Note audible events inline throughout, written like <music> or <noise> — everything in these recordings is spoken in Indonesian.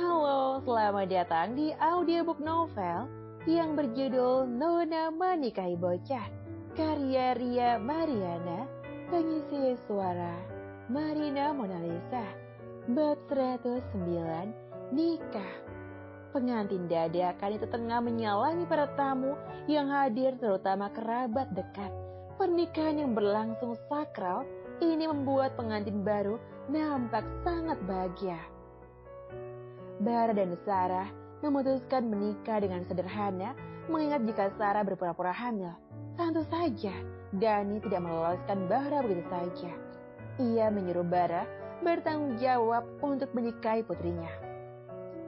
Halo, selamat datang di audiobook novel yang berjudul Nona Menikahi Bocah, karya Ria Mariana, pengisi suara Marina Monalisa, bab 109, Nikah. Pengantin dadakan itu tengah menyalangi para tamu yang hadir terutama kerabat dekat. Pernikahan yang berlangsung sakral ini membuat pengantin baru nampak sangat bahagia. Bara dan Sarah memutuskan menikah dengan sederhana mengingat jika Sarah berpura-pura hamil. Tentu saja, Dani tidak meloloskan Bara begitu saja. Ia menyuruh Bara bertanggung jawab untuk menikahi putrinya.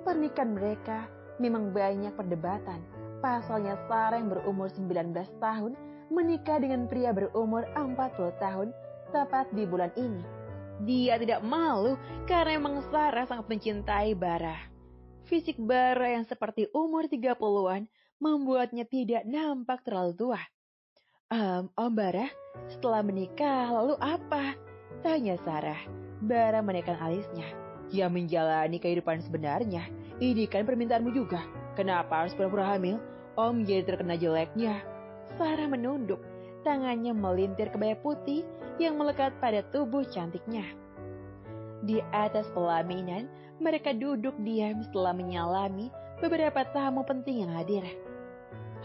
Pernikahan mereka memang banyak perdebatan. Pasalnya Sarah yang berumur 19 tahun menikah dengan pria berumur 40 tahun tepat di bulan ini dia tidak malu karena memang Sarah sangat mencintai Bara. Fisik Bara yang seperti umur 30-an membuatnya tidak nampak terlalu tua. Um, Om Bara, setelah menikah lalu apa? Tanya Sarah. Bara menekan alisnya. Ya menjalani kehidupan sebenarnya. Ini kan permintaanmu juga. Kenapa harus pura-pura hamil? Om jadi terkena jeleknya. Sarah menunduk. Tangannya melintir kebaya putih yang melekat pada tubuh cantiknya. Di atas pelaminan, mereka duduk diam setelah menyalami beberapa tamu penting yang hadir.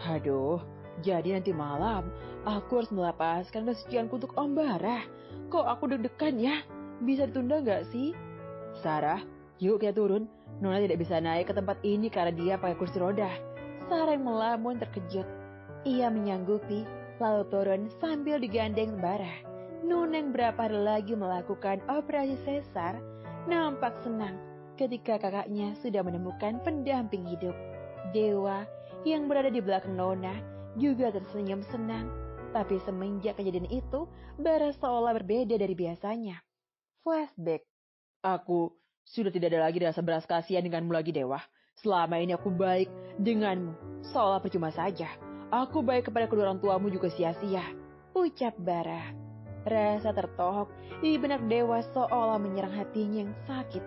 Aduh, jadi nanti malam aku harus melepaskan kesucianku untuk Om Barah. Kok aku deg-degan ya? Bisa ditunda nggak sih? Sarah, yuk kita turun. Nona tidak bisa naik ke tempat ini karena dia pakai kursi roda. Sarah yang melamun terkejut. Ia menyanggupi, lalu turun sambil digandeng Barah. Nuneng berapa hari lagi melakukan operasi sesar nampak senang ketika kakaknya sudah menemukan pendamping hidup. Dewa yang berada di belakang Nona juga tersenyum senang. Tapi semenjak kejadian itu, Bara seolah berbeda dari biasanya. Flashback. Aku sudah tidak ada lagi rasa beras kasihan denganmu lagi, Dewa. Selama ini aku baik denganmu, seolah percuma saja. Aku baik kepada kedua orang tuamu juga sia-sia. Ucap Bara. Rasa tertohok di benak Dewa seolah menyerang hatinya yang sakit.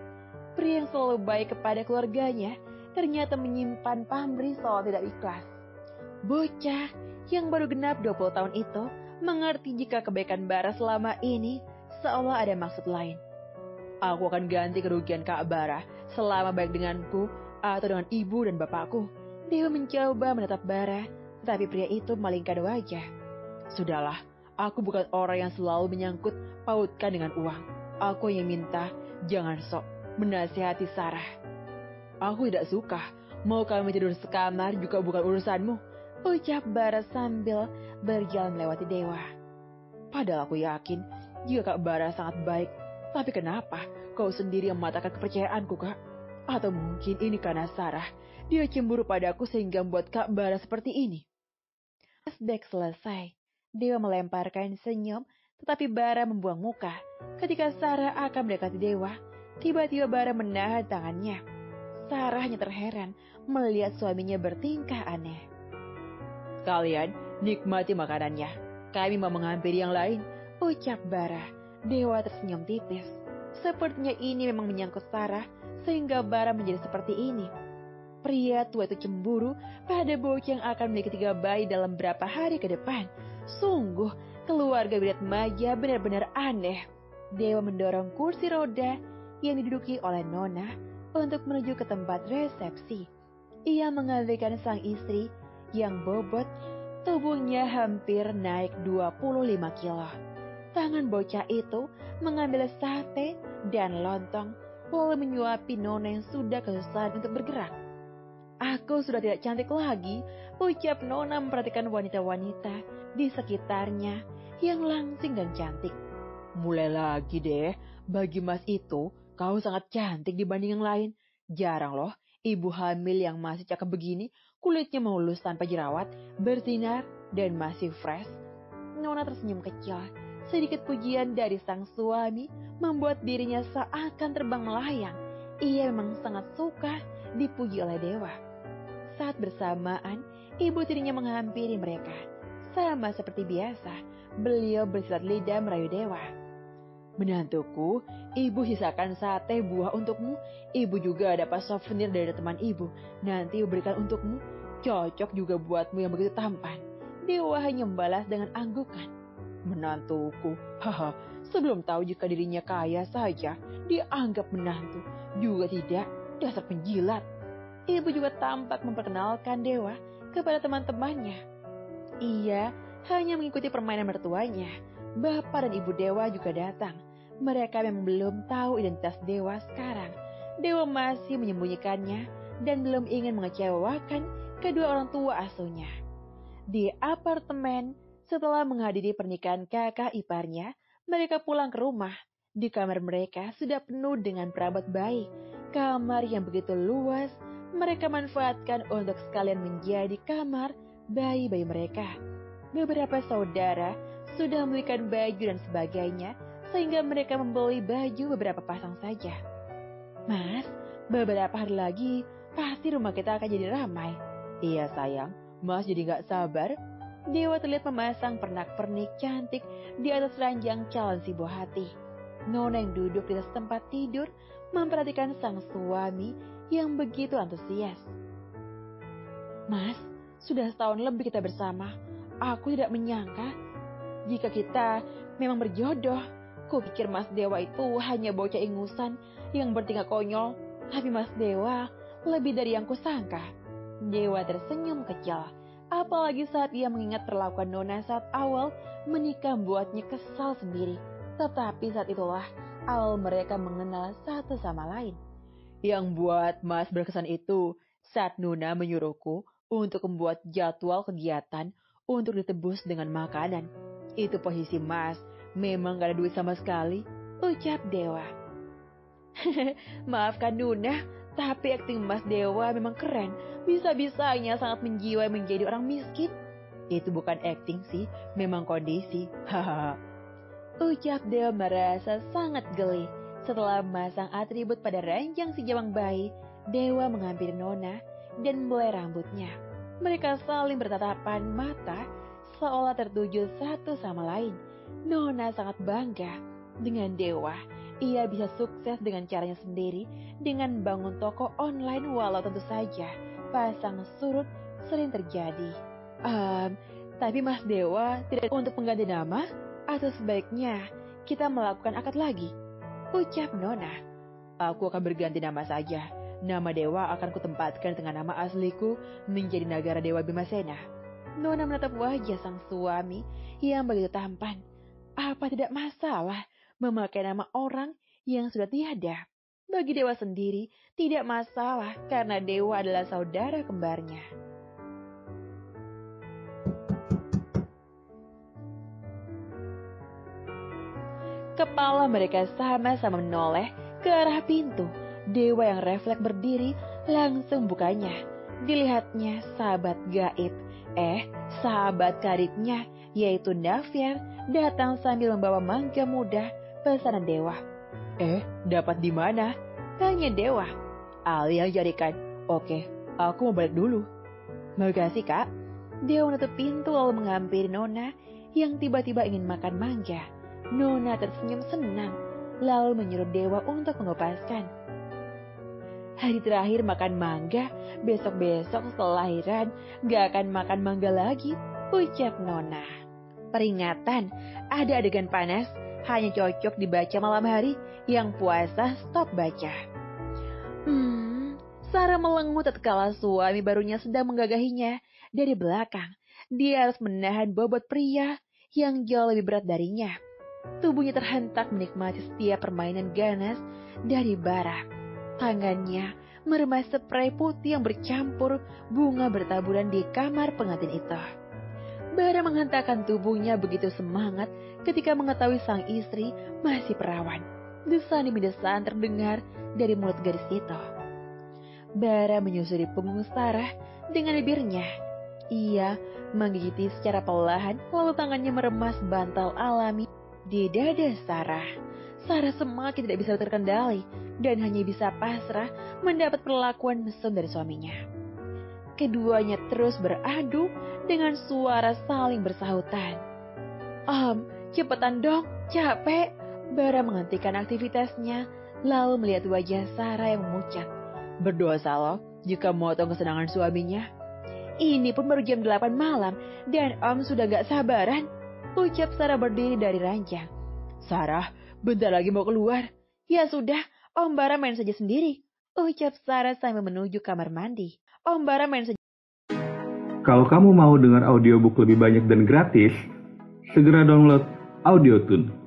Pria yang selalu baik kepada keluarganya ternyata menyimpan pamrih soal tidak ikhlas. Bocah yang baru genap 20 tahun itu mengerti jika kebaikan Bara selama ini seolah ada maksud lain. Aku akan ganti kerugian Kak Bara selama baik denganku atau dengan ibu dan bapakku. Dewa mencoba menatap Bara, tetapi pria itu malingkan wajah. Sudahlah, Aku bukan orang yang selalu menyangkut pautkan dengan uang. Aku yang minta, jangan sok menasihati Sarah. Aku tidak suka, mau kami tidur sekamar juga bukan urusanmu. Ucap Bara sambil berjalan melewati Dewa. Padahal aku yakin, jika Kak Bara sangat baik, tapi kenapa kau sendiri yang mematahkan kepercayaanku, Kak? Atau mungkin ini karena Sarah, dia cemburu padaku sehingga membuat Kak Bara seperti ini. Flashback selesai. Dewa melemparkan senyum, tetapi Bara membuang muka. Ketika Sarah akan mendekati Dewa, tiba-tiba Bara menahan tangannya. Sarah hanya terheran melihat suaminya bertingkah aneh. Kalian nikmati makanannya. Kami mau menghampiri yang lain, ucap Bara. Dewa tersenyum tipis. Sepertinya ini memang menyangkut Sarah, sehingga Bara menjadi seperti ini. Pria tua itu cemburu pada bocah yang akan memiliki tiga bayi dalam beberapa hari ke depan. Sungguh, keluarga Wirat Maja benar-benar aneh. Dewa mendorong kursi roda yang diduduki oleh Nona untuk menuju ke tempat resepsi. Ia mengalihkan sang istri yang bobot, tubuhnya hampir naik 25 kilo. Tangan bocah itu mengambil sate dan lontong lalu menyuapi Nona yang sudah kesusahan untuk bergerak. Aku sudah tidak cantik lagi, ucap Nona memperhatikan wanita-wanita di sekitarnya yang langsing dan cantik. Mulai lagi deh, bagi Mas itu, kau sangat cantik dibanding yang lain. Jarang loh, ibu hamil yang masih cakep begini, kulitnya mulus tanpa jerawat, bersinar, dan masih fresh. Nona tersenyum kecil. Sedikit pujian dari sang suami membuat dirinya seakan terbang melayang. Ia memang sangat suka dipuji oleh dewa. Saat bersamaan, ibu tirinya menghampiri mereka sama seperti biasa, beliau bersilat lidah merayu dewa. Menantuku, ibu sisakan sate buah untukmu. Ibu juga dapat souvenir dari teman ibu. Nanti berikan untukmu. Cocok juga buatmu yang begitu tampan. Dewa hanya membalas dengan anggukan. Menantuku, haha, sebelum tahu jika dirinya kaya saja, dianggap menantu. Juga tidak, dasar penjilat. Ibu juga tampak memperkenalkan Dewa kepada teman-temannya. Ia hanya mengikuti permainan mertuanya. Bapak dan ibu Dewa juga datang. Mereka memang belum tahu identitas Dewa sekarang. Dewa masih menyembunyikannya dan belum ingin mengecewakan kedua orang tua asuhnya. Di apartemen, setelah menghadiri pernikahan kakak iparnya, mereka pulang ke rumah. Di kamar mereka sudah penuh dengan perabot bayi. Kamar yang begitu luas, mereka manfaatkan untuk sekalian menjadi kamar bayi-bayi mereka. Beberapa saudara sudah membelikan baju dan sebagainya, sehingga mereka membeli baju beberapa pasang saja. Mas, beberapa hari lagi pasti rumah kita akan jadi ramai. Iya sayang, Mas jadi gak sabar. Dewa terlihat memasang pernak-pernik cantik di atas ranjang calon si buah hati. Nona yang duduk di atas tempat tidur memperhatikan sang suami yang begitu antusias. Mas, sudah setahun lebih kita bersama. Aku tidak menyangka jika kita memang berjodoh. Kupikir Mas Dewa itu hanya bocah ingusan yang bertingkah konyol. Tapi Mas Dewa lebih dari yang kusangka. Dewa tersenyum kecil. Apalagi saat ia mengingat perlakuan Nona saat awal menikah membuatnya kesal sendiri. Tetapi saat itulah awal mereka mengenal satu sama lain. Yang buat Mas berkesan itu saat Nona menyuruhku untuk membuat jadwal kegiatan untuk ditebus dengan makanan. Itu posisi Mas, memang gak ada duit sama sekali, ucap Dewa. <laughs> Maafkan Nuna, tapi akting Mas Dewa memang keren. Bisa-bisanya sangat menjiwai menjadi orang miskin. Itu bukan akting sih, memang kondisi. Hahaha. Ucap Dewa merasa sangat geli. Setelah memasang atribut pada ranjang si jawang bayi, Dewa mengambil Nona dan mulai rambutnya. Mereka saling bertatapan mata seolah tertuju satu sama lain. Nona sangat bangga dengan Dewa. Ia bisa sukses dengan caranya sendiri dengan bangun toko online walau tentu saja pasang surut sering terjadi. Um, tapi Mas Dewa tidak untuk mengganti nama atau sebaiknya kita melakukan akad lagi? Ucap Nona. Aku akan berganti nama saja Nama dewa akan kutempatkan dengan nama asliku menjadi negara dewa Bimasena. Nona menatap wajah sang suami yang begitu tampan. Apa tidak masalah memakai nama orang yang sudah tiada? Bagi dewa sendiri, tidak masalah karena dewa adalah saudara kembarnya. Kepala mereka sama-sama menoleh ke arah pintu Dewa yang refleks berdiri langsung bukanya. Dilihatnya sahabat gaib. Eh, sahabat karibnya yaitu Nafian datang sambil membawa mangga muda pesanan Dewa. Eh, dapat di mana? Tanya Dewa. Ali yang jadikan. Oke, aku mau balik dulu. Makasih kak. Dewa menutup pintu lalu menghampiri Nona yang tiba-tiba ingin makan mangga. Nona tersenyum senang, lalu menyuruh Dewa untuk mengopaskan. Hari terakhir makan mangga, besok-besok setelah lahiran gak akan makan mangga lagi, ucap Nona. Peringatan, ada adegan panas, hanya cocok dibaca malam hari, yang puasa stop baca. Hmm, Sarah melengut tatkala suami barunya sedang menggagahinya dari belakang. Dia harus menahan bobot pria yang jauh lebih berat darinya. Tubuhnya terhentak menikmati setiap permainan ganas dari barat. Tangannya meremas spray putih yang bercampur bunga bertaburan di kamar pengantin itu. Bara menghentakkan tubuhnya begitu semangat ketika mengetahui sang istri masih perawan. Desan demi desan terdengar dari mulut gadis itu. Bara menyusuri punggung Sarah dengan bibirnya. Ia menggigiti secara perlahan lalu tangannya meremas bantal alami di dada Sarah. Sarah semakin tidak bisa terkendali dan hanya bisa pasrah mendapat perlakuan mesum dari suaminya. Keduanya terus beradu dengan suara saling bersahutan. Om, cepetan dong, capek. Bara menghentikan aktivitasnya, lalu melihat wajah Sarah yang memucat. Berdosa loh jika memotong kesenangan suaminya. Ini pun baru jam 8 malam dan Om sudah gak sabaran. Ucap Sarah berdiri dari ranjang. Sarah, bentar lagi mau keluar. Ya sudah, Om Bara main saja sendiri. Ucap Sarah sambil menuju kamar mandi. Om Bara main saja. Kalau kamu mau dengar audiobook lebih banyak dan gratis, segera download AudioTune